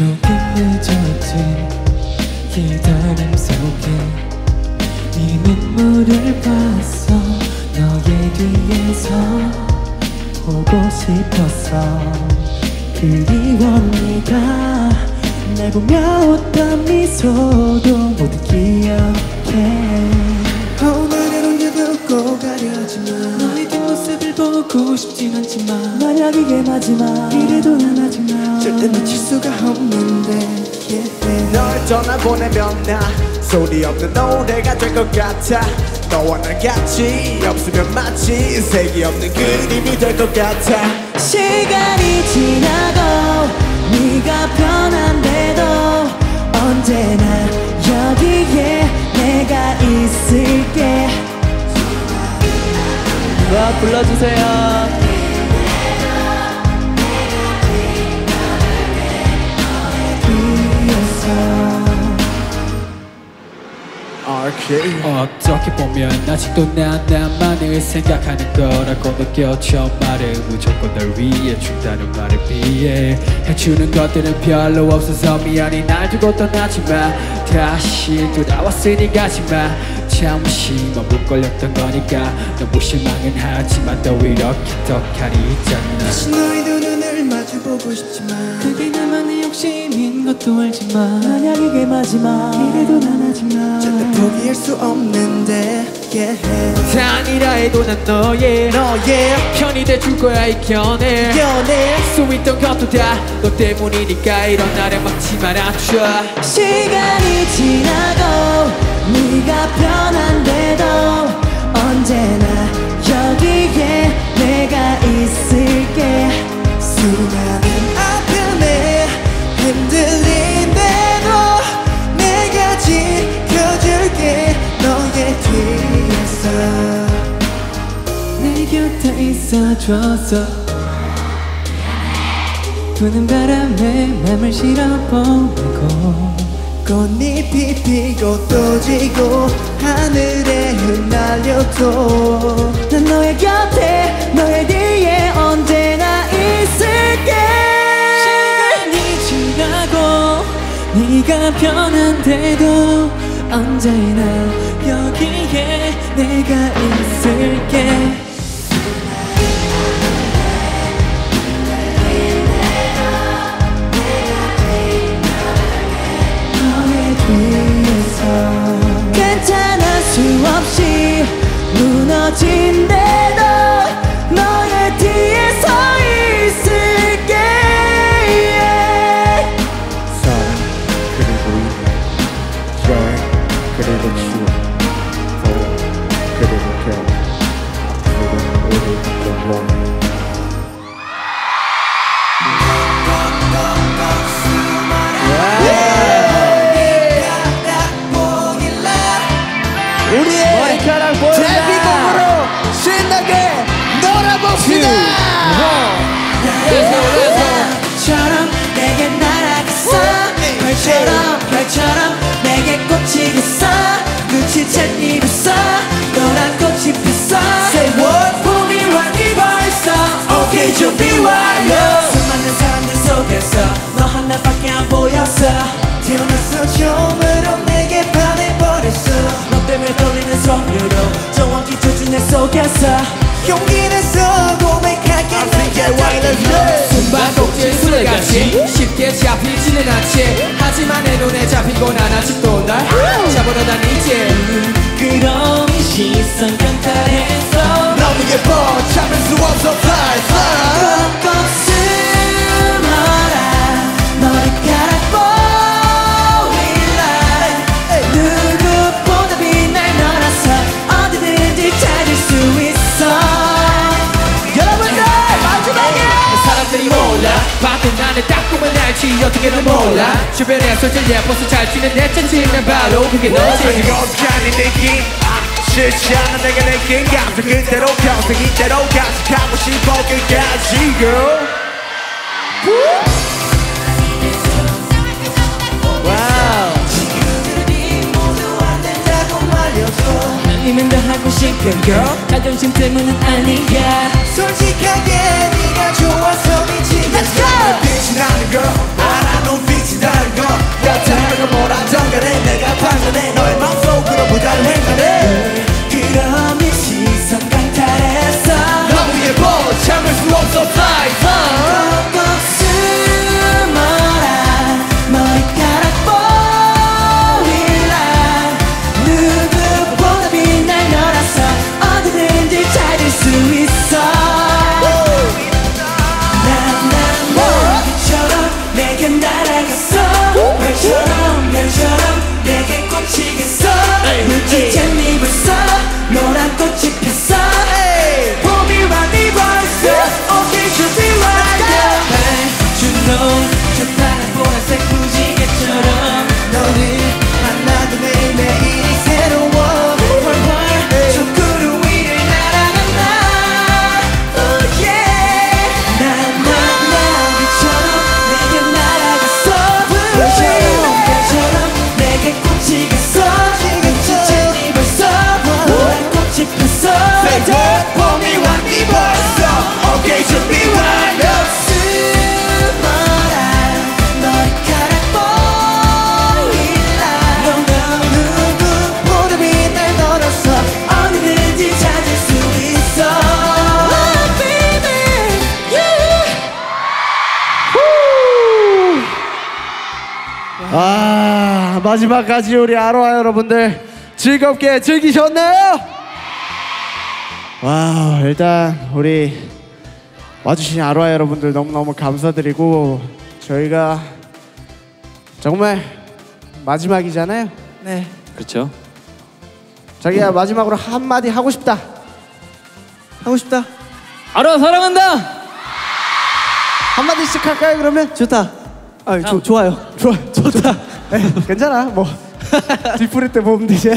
늦어진 기다림 속에 네 눈물을 봤어. 너의 뒤에서 보고 싶었어. 네가 날 보며 웃던 미소도 모두 기억해. 오늘은 혼자 두고 가려지만 보고 싶진 않지만 만약 이게 마지막 이래도 난 아직 나 절대 놓칠 수가 없는데 yeah. 널 떠나보내면 나 소리 없는 노래가 될 것 같아. 너와 난 같이 없으면 마치 색이 없는 그림이 될 것 같아. 시간이 지나고 네가 변한데도 언제나 여기에 내가 있을게 와 불러주세요. RK 어떻게 보면 아직도 난 나만을 생각하는 거라고 느껴 저 말을 무조건 널 위해 준다는 말에 비해. 해주는 것들은 별로 없어서 미안해. 날 두고 떠나지마. 다시 돌아왔으니 가지마 잠시 머물 걸렸던 거니까 너무 실망은 하지만 또 이렇게 떡하니 있잖아. 다시 너의 두 눈을 마주보고 싶지만 그게 나만의 욕심인 것도 알지만 만약 이게 마지막 이래도 난나 절대 포기할 수 없는데 yeah. 아니라 해도 난 너의 너의 편이 돼줄 거야 이 견해. 연애 수 있던 것도 다 너 때문이니까 이런 나를 막지 말아줘. 시간이 지나고 네가 변한데도 언제나 여기에 내가 있을게. 수많은 아픔에 흔들린대도 내가 지켜줄게. 너의 뒤에서 내 곁에 있어줘서 부는 바람에 맘을 실어보내고 꽃잎이 피고 또 지고 하늘에 흩날려도 난 너의 곁에 너의 뒤에 언제나 있을게. 시간이 지나고 네가 변한데도 언제나 여기에 내가 있을게 처럼 내게 날아갔어. 별처럼 별처럼 내게 꽂히겠어. 눈치챈 입었어. 노란 꽃이 피었어. Say what? 봄이 완이 벌써? 오케이 준비 완료 수많은 사람들 속에서 너 하나밖에 안 보였어. 태어났어 처 않지 하지만 내 눈에 잡히고 난 아직도 날 잡으러 다니지. 그럼 이 시선 강탈해서 너무 예뻐 참을 수 없어. Fly fly 보면 알지 어떻게는 몰라. 주변에서 제일 예뻐서 잘 지는 내 자신은 바로 그게 너지. 어색한 느낌 싫지 않아 내가 느낀 감정 그대로 평생 이대로 간직하고 싶어 끝까지 girl 아니면 더 하고 싶은 girl 자존심 때문은 아니야. 솔직하게 날아갔어? 별처럼 별처럼 내게 꽂히겠어. 이제 네 벌써 노란 꽃이 폈 마지막까지 우리 아로하 여러분들 즐겁게 즐기셨나요? 와 일단 우리 와주신 아로하 여러분들 너무너무 감사드리고 저희가 정말 마지막이잖아요 네. 그렇죠? 자기야 마지막으로 한마디 하고 싶다 하고 싶다. 알아 사랑한다. 한마디씩 할까요 그러면? 좋다. 아, 조, 좋아요. 좋아 좋다 네, 괜찮아 뭐 뒷부리 때 보면 되지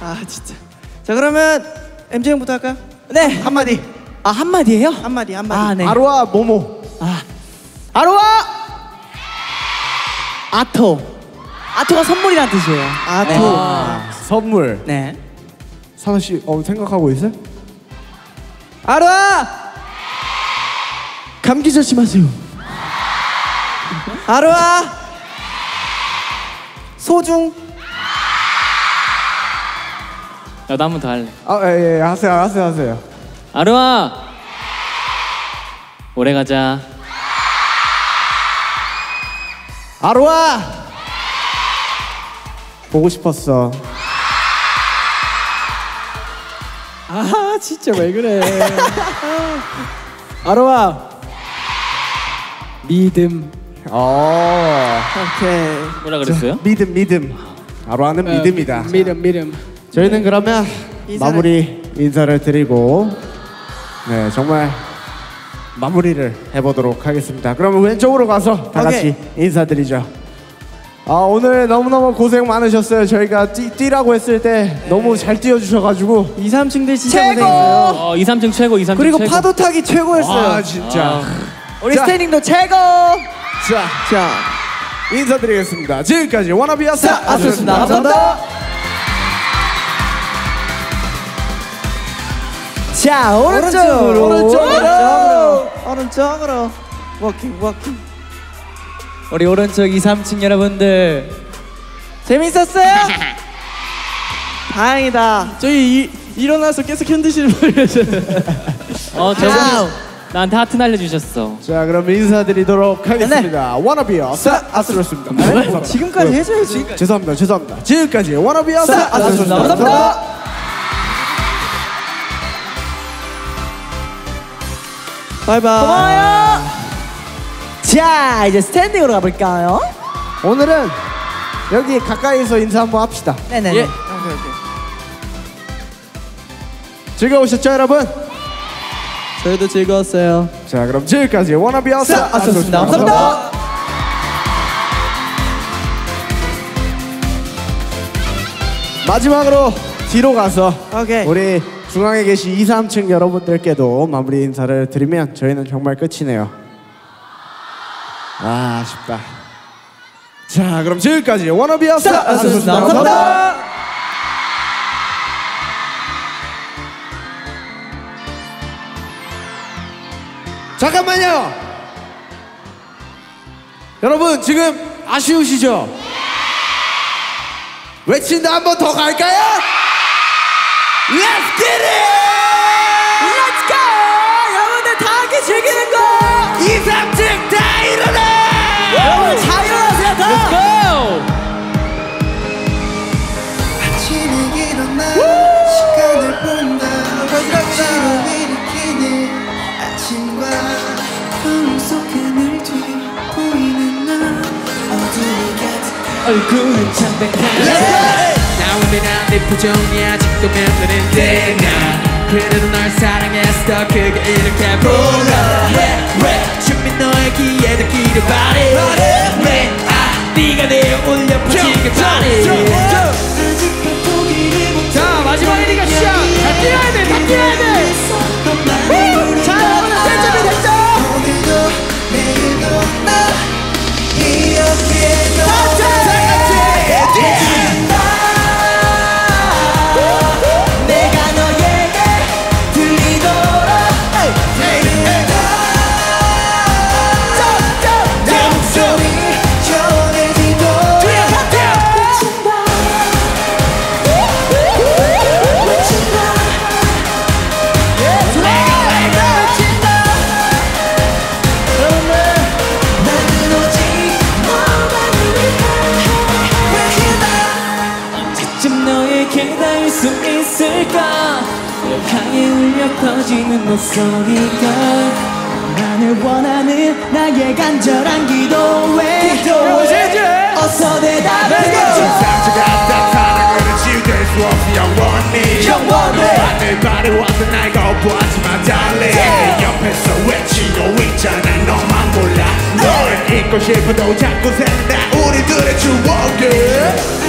아, 진짜. 자, 그러면 MJ 형부터 할까요? 네. 한 마디 아, 한마디예요? 한마디, 한마디. 아, 네. 아로하 모모 아. 아로하! 아토. 아토가 선물이란 뜻이에요. 아토. 아, 선물 네. 사나 씨 어, 생각하고 있어요? 아로하! 감기 조심하세요. 아로하! 소중. 나도 한번 더 할래. 아, 예, 예, 하세요, 하세요, 하세요. 아르마 오래 가자. 아로아! 보고 싶었어. 아, 진짜 왜 그래. 아로하! 믿음. 어, 오케이. 뭐라 그랬어요? 믿음, 믿음. 아로아는 믿음이다. 믿음 믿음. 저희는 그러면 인사를- 마무리 인사를 드리고, 네, 정말 마무리를 해보도록 하겠습니다. 그러면 왼쪽으로 가서 다 같이 오케이. 인사드리죠. 아, 오늘 너무너무 고생 많으셨어요. 저희가 뛰, 뛰라고 했을 때 너무 잘 뛰어주셔가지고. 2, 3층들 진짜 최고! 고생했어요. 어, 2, 3층 최고, 2, 3층 그리고 최고. 파도 타기 최고였어요. 아, 진짜. 우리 자. 스탠딩도 최고. 자, 자, 인사드리겠습니다. 지금까지 워너비였어. 자, 아스였습니다. 감사합니다. 자, 오른쪽으로. 오른쪽으로. 오른쪽으로. walking, walking. 우리 오른쪽 2, 3층 여러분들 재밌었어요? 다행이다. 저희 이, 일어나서 계속 흔드시는 분이었어요. 어, 저분 나한테 하트 날려주셨어. 자, 그럼 인사드리도록 하겠습니다. 워너비였어. 아스였습니다. 네. 지금까지 해줘야지. 죄송합니다. 죄송합니다. 지금까지 워너비였어. 아스였습니다. 감사합니다. 바이바이. 고마워요. 자, 이제 스탠딩으로 가볼까요? 오늘은 여기 가까이서 인사 한번 합시다. 네네. 예. 즐거우셨죠, 여러분? 저희도 즐거웠어요. 자, 그럼 지금까지 워너비였어. 아스였습니다. 감사합니다. 마지막으로 뒤로 가서 오케이. 우리 중앙에 계신 2, 3층 여러분들께도 마무리 인사를 드리면 저희는 정말 끝이네요. 아, 아쉽다. 자, 그럼 지금까지 워너비였어. 아스였습니다. 감사합니다. 잠깐만요. 여러분 지금 아쉬우시죠? 외친다 한 번 더 갈까요? Let's get it! 컴백해 나오면 안돼 부정이 아직도 맴드는데 난 그래도 널 사랑했어 그게 이렇게 불러 준비 너의 귀에 듣기를 바래. 왜? 아, 네가 내 울려 퍼지게 바래. 목소리가 나를 원하는 나의 간절한 기도에 기도에 어서 대답해줘 상처가 딱 사랑으로 치유될 수 없어. 영원히. 영원히. 하늘 발에 와서 날 거부하지마 달리 옆에서 외치고 있잖아. 너만 몰라. 널 잊고 싶어도 자꾸 샌다. 우리들의 추억을.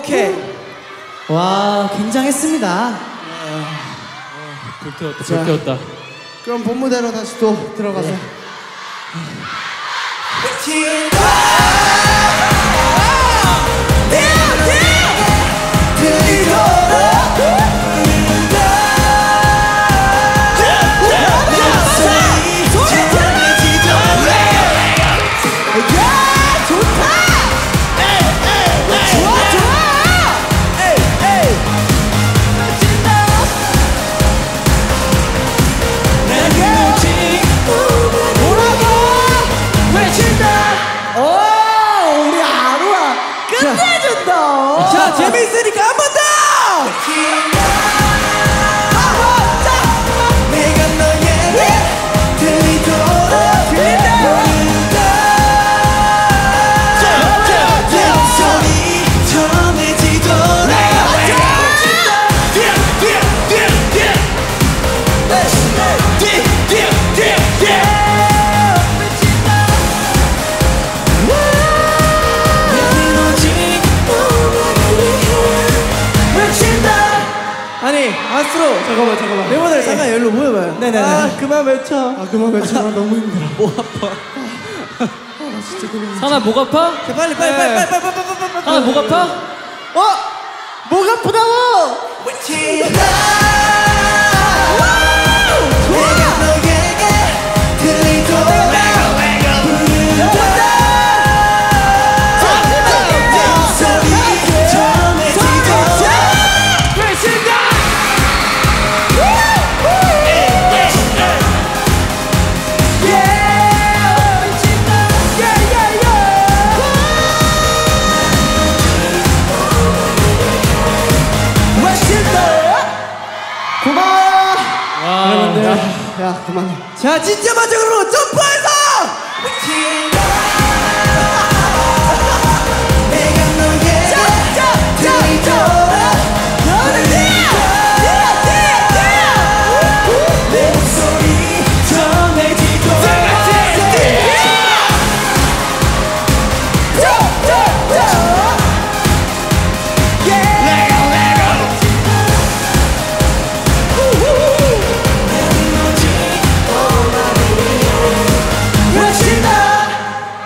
오케이. 와, 굉장했습니다. 아, 불태웠다, 자. 불태웠다. 그럼 본무대로 다시 또 들어가서. 네. 아. 네네네. 아, 그만 외쳐. 아 그만 외쳐. 아, 너무 힘들어. 목 아파. 아, 진짜 그만. 사나 목 아파? 빨리 빨리 빨리 빨리 빨리 빨리. 빨리, 빨리. 사나 목 아파? 어? 목 아프다고. 야 그만. 자 진짜 마지막으로 점프해서.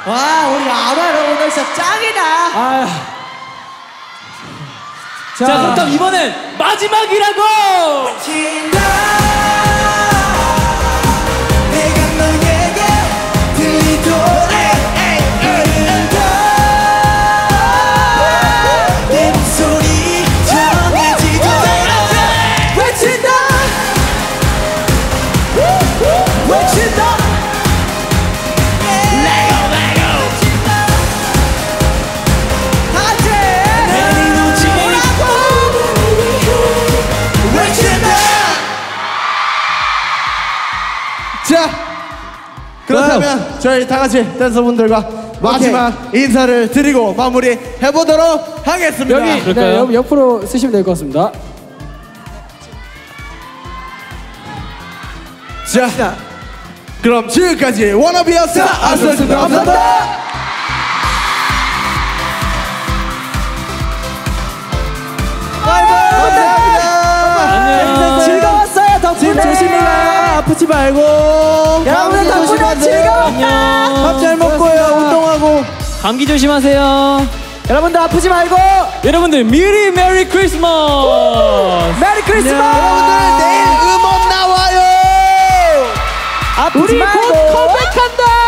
와 우리 아바로 오늘 진짜 짱이다. 자, 그렇다면 이번엔 마지막이라고! 그렇다면 저희 다 같이 댄서분들과 마지막 인사를 드리고 마무리 해보도록 하겠습니다. 여기? 네, 옆으로 쓰시면 될 것 같습니다. 자 그럼 지금까지 워너비였어 아스트로 감사합니다. 안녕. 즐거웠어요. 덕분에. 조심히 가요. 아프지 말고. 감기 조심하세요. 여러분들 아프지 말고. 여러분들 미리 Merry Christmas! Merry Christmas. 여러분들 내일 음원 나와요. 아프지 우리 곧 말고. 컴백한다!